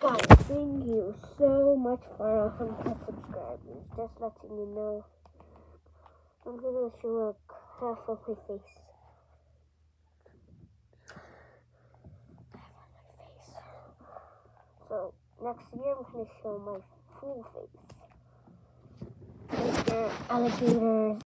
Guys, thank you so much for 100 subscribers. Just letting you know. I'm gonna show a half of my face. My face. So next year I'm gonna show my full face. Alligators